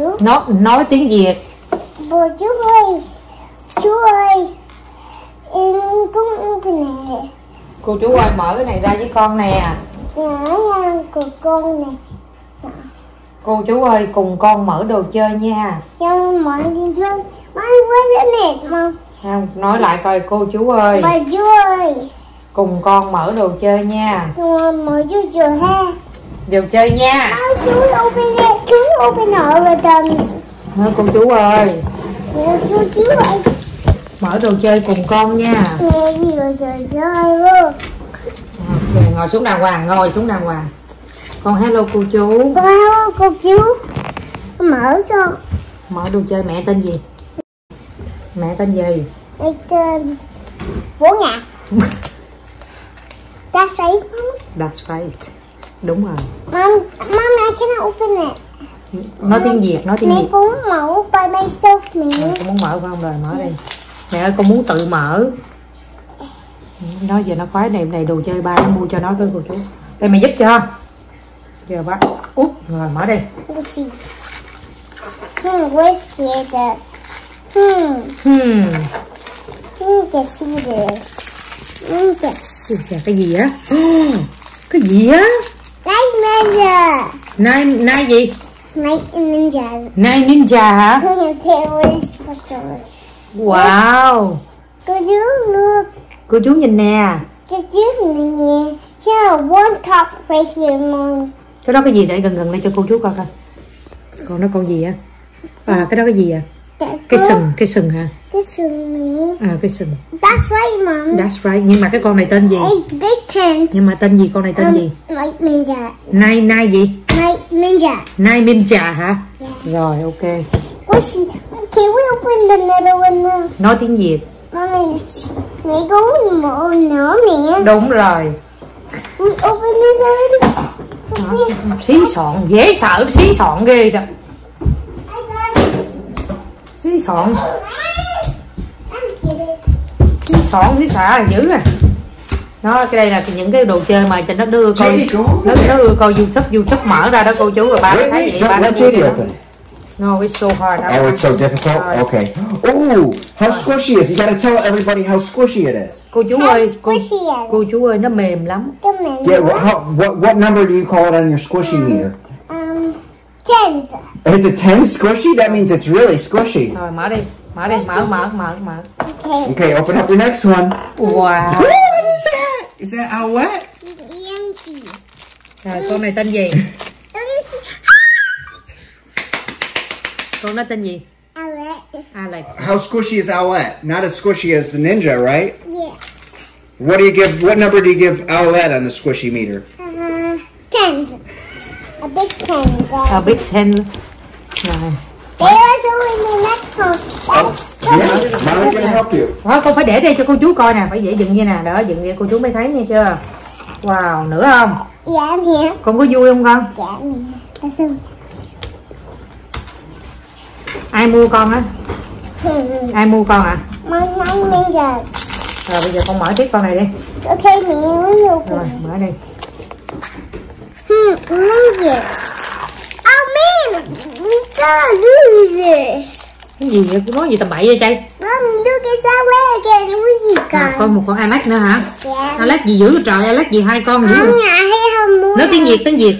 chú nói nói tiếng việt. Bố chú ơi chú ơi em cũng cái này. Cô chú ơi mở cái này ra với con nè. Nhỏ nha của con này cô chú ơi cùng con mở đồ chơi nha. Nhưng mọi người chơi. Mọi người sẽ mệt mà. Không nói lại coi cô chú ơi. Bà chú ơi. Cùng con mở đồ chơi nha. Mà mọi chú chờ ha đồ chơi nha chú open it? Chú open all of them. cô chú ơi Dạ, chú chú ơi. mở đồ chơi cùng con nha Nghe gì rồi trời ơi luôn. Ngồi xuống đàng hoàng ngồi xuống đàng hoàng con hello cô chú Wow, cô chú. Mở cho. mở đồ chơi mẹ tên gì mẹ tên gì Đây tên. Bố ngạc. That's right. that's right đúng rồi. Mom, Mom, I cannot open it. nói tiếng việt nói tiếng Mẹ việt. cũng mở by myself, mẹ. Mẹ con muốn mở phải không? Rồi mở đi. Mẹ ơi con muốn tự mở. Nó giờ nó khoái này này đồ chơi ba nó mua cho nó với cô chú. Đây mẹ giúp cho giờ bác út rồi mở đi. Hmm, where's the Hmm, hmm. hmm, see this. Hmm, chà, cái gì á cái gì á Ninja. nai nai gì Night Ninjas. nai ninja hả wow Cô chú look. cô chú nhìn nè Cô chú nhìn nè. Here, one top right here, mom. cái đó cái gì để gần gần đây cho cô chú coi coi còn nó con gì á à cái đó cái gì à cái sừng cái sừng hả Cái sừng nè. à cái sừng That's right, mom. that's right nhưng mà cái con này tên gì big nhưng mà tên gì con này tên gì Night Ninja. nai nai gì Night Ninja. nai ninja hả rồi ok What's? Can we open the another one now? nói tiếng việt Mommy, mẹ có một nữa mẹ. đúng rồi We open this already. xí sọn dễ sợ xí sọn ghê đó xí sọn. Sọn xí xả dữ à đó cái đây là những cái đồ chơi mà cho nó đưa coi nó, nó đưa coi youtube youtube mở ra đó cô chú rồi ba nó thấy vậy ba nó nó. open it. no it's so hard Oh, it's so difficult? Alright. Okay. Oh, how squishy is it? You gotta tell everybody how squishy it is. cô chú How ơi cô, cô chú ơi nó mềm lắm Come in. Yeah, well, how, what, what number do you call it on your squishy meter? Um, tens. It's a 10 squishy? That means it's really squishy. rồi mở đi mở đi mở mở mở mở Okay. Okay, open up your next one. wow What is that? Is that Owlette? EMC. rồi con này tên gì Let me see. con nó tên gì Alex. Alex How squishy is Owlette? Not as squishy as the Ninja, right? Yeah. What do you give, what number do you give Owlette on the squishy meter? Uh, tens. A big ten. a big ten rồi help you. Thôi con phải để đây cho cô chú coi nè, phải dễ dựng như nè, đó dựng vậy cô chú mới thấy nha chưa? Wow, nữa không? Yeah, I'm here. Con có vui không con? I'm here. That's a Ai mua con á? Ai mua con à? My nine ninjas. Rồi bây giờ con mở tiếp con này đi. Me, let me open Rồi, mở đi. Hmm, got losers. Cái gì vậy? Nói gì tầm bậy vậy trai? Mom, look at that way again. He À, con một con Alex nữa hả? Yeah. Alex gì dữ vậy trời, Alex gì hai con dữ. I'm vậy? not here more. Nói tiếng Việt, tiếng Việt.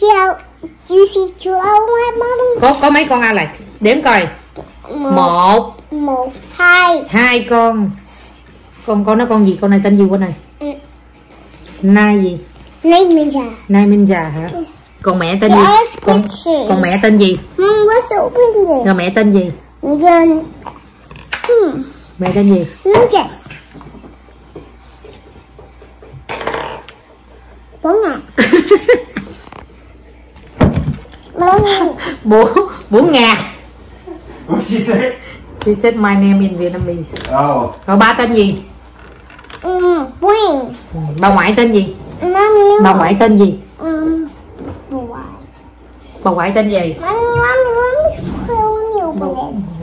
See how you see two out my mom? Có có mấy con Alex? Đếm coi. Một, một, hai. hai con. Con con nó con gì? Con này tên gì con này? Ừ. Nai gì? Name ninja. Nai Ninja hả? Còn mẹ tên gì? Yes, Con, còn mẹ tên gì? Rồi mẹ tên gì? Hmm, Mẹ tên gì? guess. Bố ngạc. Bố bố Nga What she say? she said my name in Vietnamese Oh, rồi ba tên gì. Ừ, bà ngoại tên gì bà ngoại tên gì why? Bà ngoại tên gì it.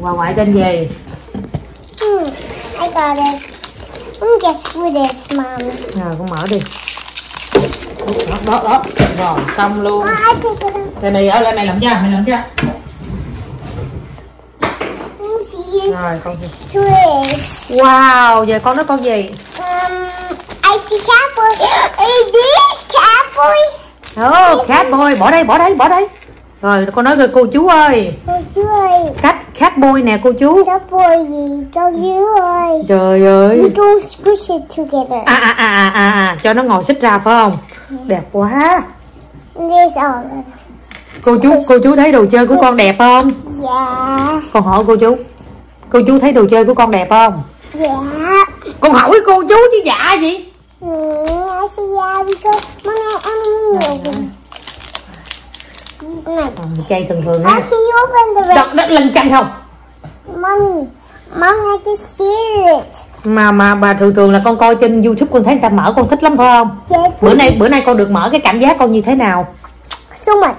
bà ngoại tên gì Hmm, I got it. Guess who this, mom. rồi con mở đi đó đó đó rồi xong luôn it đây mày ở lại mày làm chưa mày làm chưa rồi con gì wow giờ con nói con gì Um, I see Catboy. Is this Catboy? oh cat boy bỏ đây bỏ đây bỏ đây rồi con nói rồi cô chú ơi Cô chú ơi, cat cat boy nè cô chú Catboy gì? Cô chú ơi. trời We ơi go squish it together. à à à à à, à. cho nó ngồi xích ra phải không đẹp quá This all. cô chú cô chú thấy đồ chơi của con đẹp không Yeah. con hỏi cô chú cô chú thấy đồ chơi của con đẹp không Yeah. con hỏi cô chú chứ dạ gì Mm, I see yeah because mommy, I'm moving. Này. Chơi thường thường á the đất lên chanh không Mommy, mommy, I just see it. mà mà bà thường thường là con coi trên youtube con thấy người ta mở con thích lắm phải không Yes. bữa nay bữa nay con được mở cái cảm giác con như thế nào So much.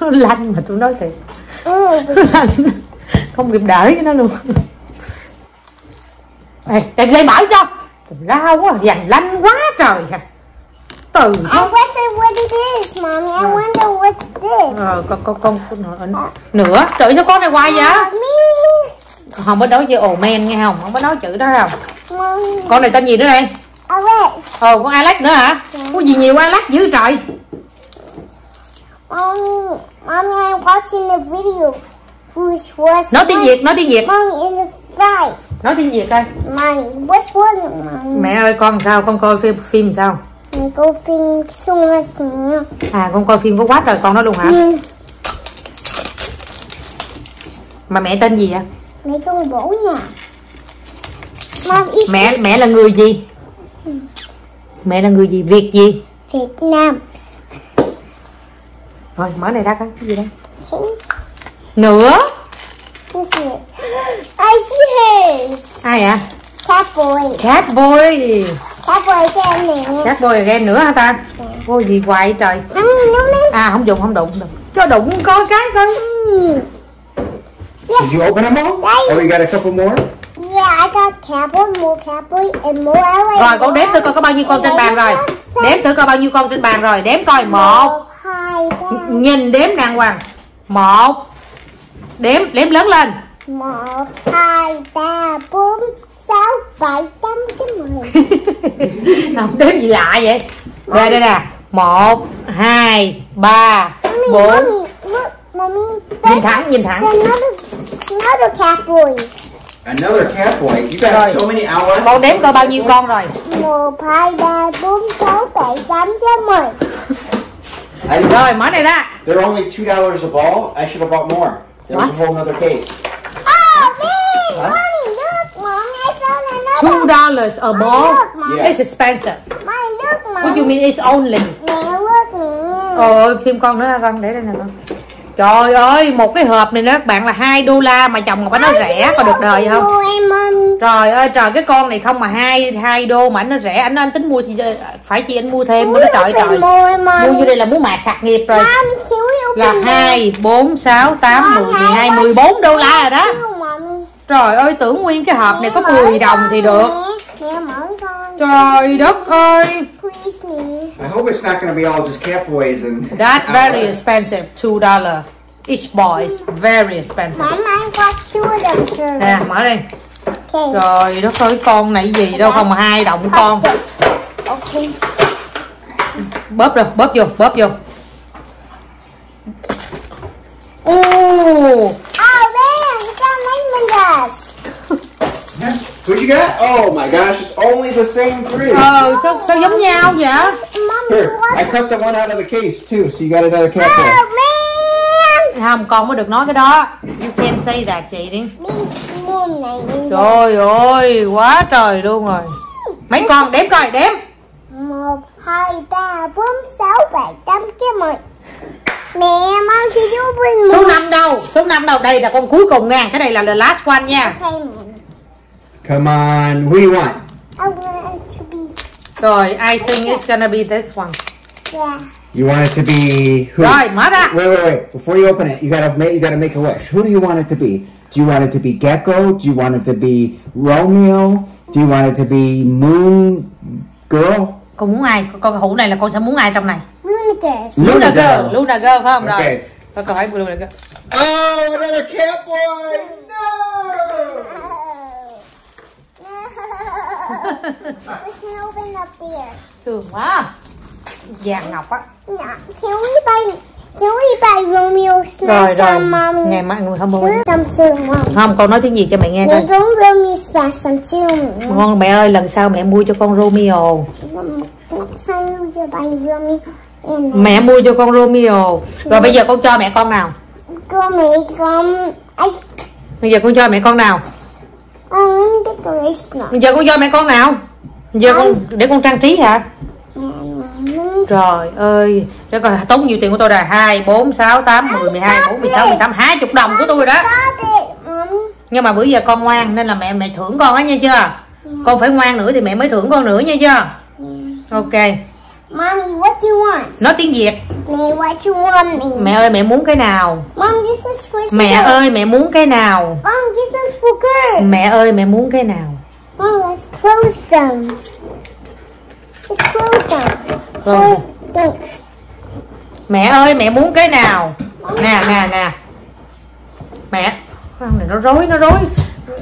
nó lanh mà tôi nói thiệt nó lanh không kịp đợi cho nó luôn Ê, đừng gây mở cho lao quá dành lanh quá trời hả từ I wonder what it is, mommy. I wonder what's this. ờ con con con, nữa, nữa trời sao con này hoài vậy không có nói với ồ men nghe không không có nói chữ đó không Mommy. con này tên gì nữa đây Alex. ồ con Alex nữa hả có gì nhiều Alex dữ trời Mommy. Mommy, I'm watching the video. Who's what's nói tiếng việt nói tiếng việt Mommy, in the fight. nói tiếng việt coi Mommy, what's one? Mommy. mẹ ơi con sao con coi phim phim sao Mày go phim much more. à con coi phim có quá trời con đó luôn hả Ừ. mà mẹ tên gì vậy Mấy con bổ nhà. Mẹ mẹ là người gì mẹ là người gì việt gì Việt Nam. rồi mở này ra coi cái gì đây See? nữa? I see his. ai ạ Catboy. cat Catboy cho em nè. cat boy again nữa hả ta? Ô gì hoài trời? À không đụng không đụng đụng. Cho đụng coi cái coi. Mm. Did you open them all? Oh, you got a couple more? Yeah, I got Catboy, more Catboy, and more LA. rồi con đếm thử coi có bao nhiêu con trên bàn rồi. Đếm thử coi bao nhiêu con trên bàn rồi. Đếm coi một. Một, hai, ba. nhìn đếm đàng hoàng. Một. Đếm đếm lớn lên. Một, hai, ba, bốn, sáu, bảy, tám, chín, mười. không đếm gì lạ vậy đây đây nè một hai ba bốn Mommy, look, mommy. nhìn thẳng nhìn thẳng Another, another Catboy. Another cat boy. You got Rồi. so many outlets. con đếm coi bao nhiêu con rồi Một, hai, ba, bốn, sáu, bảy, tám, chín, mười. Rồi mở này ra they're only two dollars a ball. I should have bought more. There was What? a whole other case. Oh, man, Huh? mommy, look, mom, I found two dollars a ball Yeah. it's expensive. Mommy, look, mom. what you mean it's only. Ôi thêm con nữa con để đây nè con. Trời ơi một cái hộp này đó các bạn là 2 đô la mà chồng mà phải nói rẻ có được đời không? Doraemon. Trời ơi trời cái con này không mà hai hai đô mà anh nó rẻ. Anh anh tính mua thì phải chi anh mua thêm nó trời trời mua như đây là muốn mạt sạc nghiệp rồi. Là open hai bốn sáu tám mười mười hai mười bốn đô la rồi đó. Trời ơi tưởng nguyên cái hộp này có 10 đồng thì được Mẹ mở con. Trời đất ơi. I hope it's not going to be all just cat boys and. That's very outlets. expensive two dollar each boy is very expensive nè mở Okay. Trời đất ơi con này gì đâu không hai động con. Bóp rồi bóp vô bóp vô Ooh, Oh, man, it's got lemon dust. What you got? Oh my gosh, it's only the same three. Ờ sao, sao giống nhau vậy Mommy, Here, I cut the one out of the case too, so you got another cat boy. Oh, man. Không con mới được nói cái đó You can't say that chị đi. Trời ơi quá trời luôn rồi Mấy con đếm coi đếm một hai ba bốn sáu bảy tám chín mười mẹ mong chị chú bên Số 5 đâu Số 5 đâu đây là con cuối cùng nha Cái này là the last one nha Okay, Come on, who do you want? I want it to be Rồi I think it's gonna be this one yeah. You want it to be who? Rồi mở ra Wait, wait, wait! Before you open it, you gotta make you gotta make a wish. Who do you want it to be? Do you want it to be Gecko? Do you want it to be Romeo? Do you want it to be Moon Girl? Con muốn ai Con cái hũ này là con sẽ muốn ai trong này Lunatic. Luna Girl Luna Girl phải không rồi Okay. Con hỏi Luna Girl Oh, another cat boy! No! We can open up there. Thường quá Vàng ngọc á No. Can we buy? Can we buy Romeo smash rồi mommy? Ngày mai không mua Some too, mom. Không con nói tiếng Việt cho mẹ nghe coi go Romeo smash some too, mom. Con mẹ ơi lần sau mẹ mua cho con Romeo we can buy Romeo Mẹ mua cho con Romeo. Rồi bây giờ con cho mẹ con nào? Make um. I Bây giờ con cho mẹ con nào. Bây giờ con cho mẹ con nào? Giờ con để con trang trí hả? Me Trời ơi. Để coi tốn nhiều tiền của tôi rồi. 2, 4, 6, 8, 10, 12, 14, 16, 18 20 đồng của tôi rồi đó. Nhưng mà bữa giờ con ngoan Nên là mẹ mẹ thưởng con á nha chưa? Con phải ngoan nữa thì mẹ mới thưởng con nữa nha chưa? Yeah. Ok Mommy, what do you want? Nói tiếng Việt Me, what you want me? Mẹ ơi mẹ muốn cái nào Mom, this is for Mẹ sure. ơi mẹ muốn cái nào Mom, this is for good. Mẹ ơi mẹ muốn cái nào Mom, let's close them. Let's close them. Thanks. Mẹ ơi mẹ muốn cái nào Nè nè nè Mẹ Con này nó rối nó rối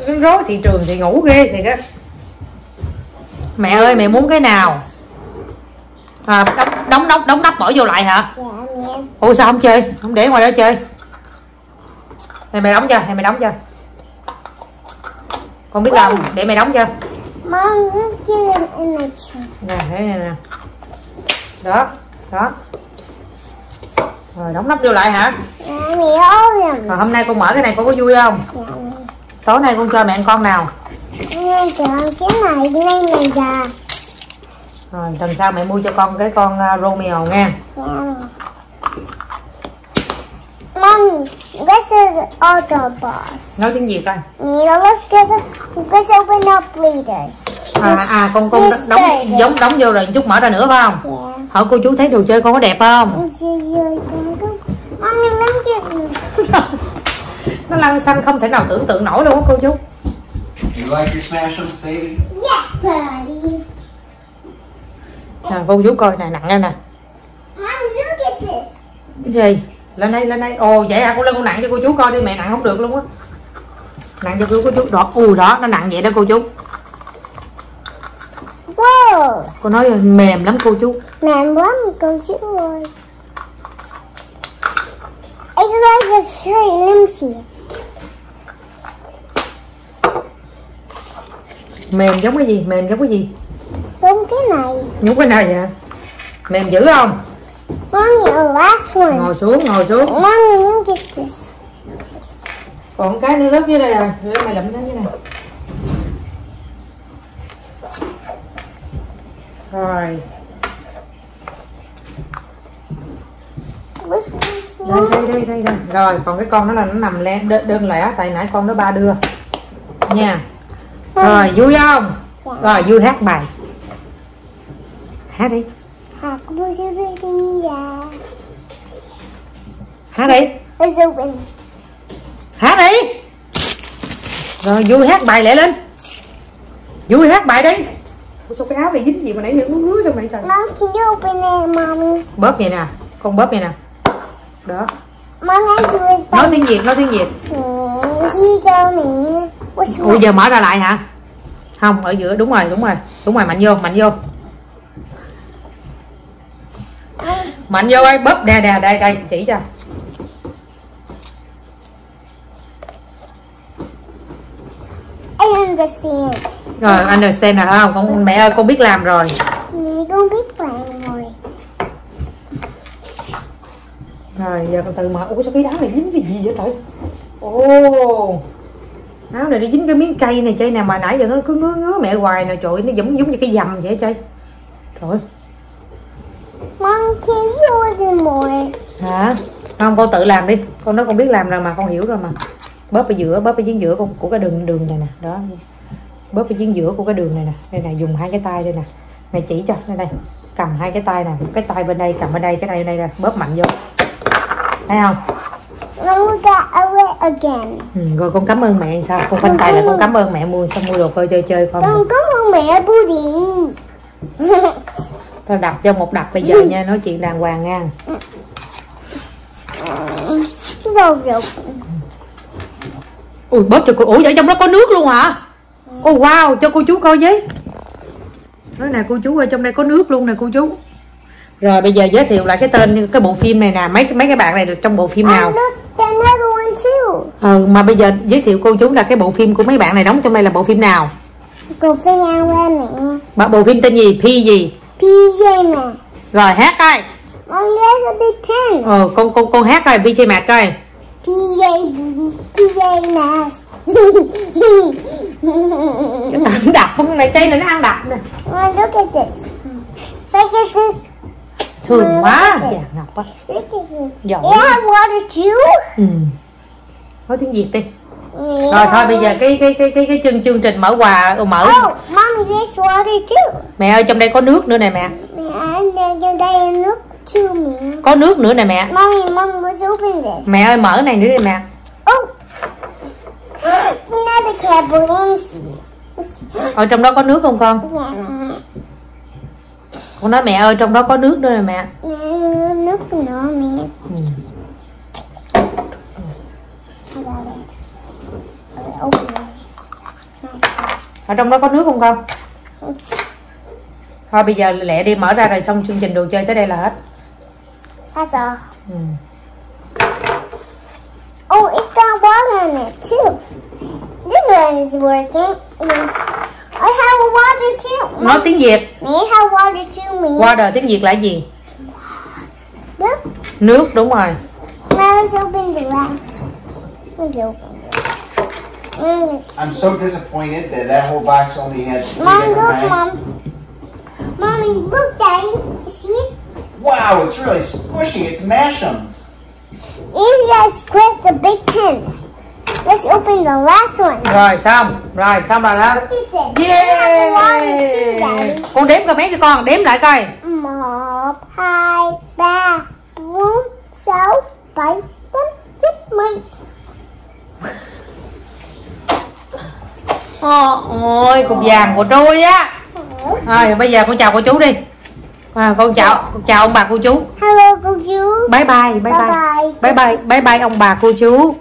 Nó rối thị trường thì ngủ ghê thiệt á Mẹ ơi mẹ muốn cái nào à, đóng, đóng đóng đóng nắp bỏ vô lại hả? Man. Ủa sao không chơi? Không để ngoài đó chơi. Này mày đóng cho Này mày đóng cho. Con biết làm Để mày đóng trunk. Nè thế này nè. Đó Đó. Rồi đóng nắp vô lại hả? Them. Rồi hôm nay con mở cái này con có vui không? Me. Tối nay con cho mẹ ăn con nào? Chọn cái này lên này ra. Rồi lần sau mẹ mua cho con cái con uh, Romeo nha. Mom, this is Autoboss. Nói tiếng gì coi Mira, let's get let's open up later. À à con con đóng giống đóng vô rồi chút mở ra nữa phải không Yeah. Hỏi cô chú thấy đồ chơi con có đẹp không Mommy, me get Nó lăn xanh không thể nào tưởng tượng nổi luôn á cô chú You like your ups, baby? Yeah, buddy. Nè cô chú coi nè nặng đây nè. Cái gì lên đây lên đây ồ vậy à con lên con nặng cho cô chú coi đi mẹ nặng không được luôn á nặng cho cô chú đó ui đó nó nặng vậy đó cô chú cô nói mềm lắm cô chú Man, one goes yours. It's like a tree. Let me see. mềm giống cái gì mềm giống cái gì Giống cái này. giống cái này vậy mềm dữ không? Mommy, the last one. ngồi xuống ngồi xuống. Mommy, look at this. còn cái nữa lớp dưới đây rồi. Để mày lụm nó dưới này. Rồi. Đây đây đây đây đây. Rồi còn cái con đó là nó nằm lên đơn, đơn lẻ tại nãy con nó ba đưa. Nha. Rồi vui không? Rồi vui hát bài hát đi. Hạt bùi bùi đi ra. hát đi. Hát đi. Rồi vui hát bài lẹ lên. Vui hát bài đi. Ủa, sao cái áo này dính gì mà nãy giờ nó ngứa trong này trời? Mom, can you open it, mommy? bóp vậy nè con bóp vậy nè. Đó. Mom, nói tiếng việt nói tiếng việt. Which ủa giờ mở ra lại hả? Không ở giữa đúng rồi đúng rồi. Đúng rồi mạnh vô mạnh vô mạnh vô ơi bóp đè đè đây đây chỉ cho. I understand. rồi anh được xem là không con mẹ ơi con biết làm rồi. Mẹ con biết làm rồi. rồi giờ con từ mở. Ủa sao cái áo này dính cái gì vậy trời? Ồ. Áo này nó dính cái miếng cây này chơi nè mà nãy giờ nó cứ ngứa ngứa mẹ hoài nè. Trời nó giống giống như cái dầm vậy chơi. Trời ơi, You open more? hả? Không con tự làm đi. Con nói con biết làm rồi mà con hiểu rồi mà. Bóp ở giữa bóp ở chính giữa của, của cái đường đường này nè. Đó. Bóp ở chính giữa của cái đường này nè. Đây nè dùng hai cái tay đây nè. Mày chỉ cho đây đây. Cầm hai cái tay nè. Cái tay bên đây cầm bên đây cái đây đây nè. Bóp mạnh vô. Thấy không? Again. ừ, rồi con cảm ơn mẹ sao? Con khoanh tay là con cảm ơn mẹ mua xong mua đồ coi chơi chơi con Con cảm ơn mẹ booty. tao đập cho một đập bây giờ nha nói chuyện đàng hoàng nha ui bóp cho cô ủa ở trong đó có nước luôn hả? Ô wow cho cô chú coi với. Nói nè cô chú ở trong đây có nước luôn nè cô chú. Rồi bây giờ giới thiệu lại cái tên cái bộ phim này nè. Mấy mấy cái bạn này được trong bộ phim nào? ừ, mà bây giờ giới thiệu cô chú là cái bộ phim của mấy bạn này đóng trong đây là bộ phim nào. Bộ- bộ phim tên gì? Phi gì PJ Masks. Rồi hát coi. Con nhớ đi thêm. Ờ con con con hát coi PJ Masks coi. PJ PJ Masks. cái thằng đập con này chay này nó ăn đập nè. Con lúc cái gì? Cái cái thường quá dạ ngọc á giỏi quá được chiếu ừ nói tiếng việt đi rồi thôi bây giờ cái cái cái cái cái chương chương trình mở quà ừ, mở Oh, mommy, there's water too. mẹ ơi trong đây có nước nữa nè mẹ And then they look to me. có nước nữa nè mẹ Mommy, mom was open this. mẹ ơi mở này nữa đi mẹ Oh! Another me see. ở trong đó có nước không con Yeah. con nói mẹ ơi trong đó có nước nữa nè mẹ Man, look no, man. ừ. How about it? Ở trong đó có nước không con thôi bây giờ lẹ đi mở ra rồi xong chương trình đồ chơi tới đây là hết That's all. ừ. Oh, it's got water in it too. This one is working. Yes. I have water too. nói tiếng việt I have water too, me? water tiếng việt là gì Look. nước đúng rồi Now let's open the last one. I'm so disappointed that that whole box only had three Mom, different look, kinds. Mom. Mommy, look, Daddy. See it? Wow, it's really squishy. It's Mash'ems. If you squish the big pen. Let's open the last one. rồi xong rồi xong rồi đó Look at this. I have water too, yeah Daddy. con đếm coi mấy cái con đếm lại coi một hai ba bốn sáu bảy tám chín mười Ờ, ôi cục vàng của trôi á. Rồi bây giờ con chào cô chú đi. À, con chào con chào ông bà cô chú. Hello cô chú. Bye bye bye bye. Bye bye. Bye bye ông bà cô chú.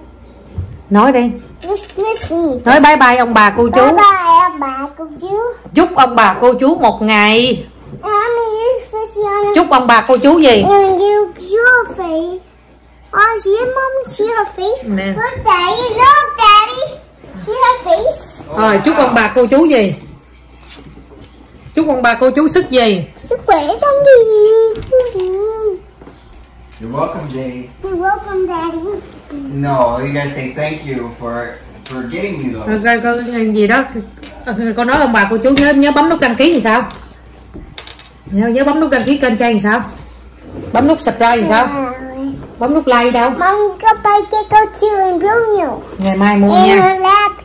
Nói đi. Nói bye bye ông bà cô bye chú. Bye ông bà cô chú. Chúc ông bà cô chú một ngày. On chúc ông bà cô chú gì? Oh see mommy see her face look daddy look daddy see her face rồi chúc ông bà cô chú gì? Chúc ông bà cô chú sức gì? Sức khỏe trong đi. You're welcome, Jay. you're welcome daddy. No, you gotta say thank you for for getting me those. Rồi, coi, coi, gì đó? Con nói ông bà cô chú nhớ nhớ bấm nút đăng ký thì sao? Nhớ, nhớ bấm nút đăng ký kênh trang thì sao? Bấm nút subscribe thì sao bấm nút like đâu? Mong các bạn cho câu chuyện rất nhiều. Ngày mai mua nha.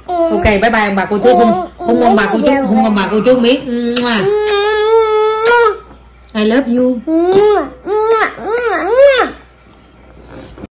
Ok bye bye bà cô chú hôn hôn ông bà cô chú hôn ông bà cô chú biết I love you.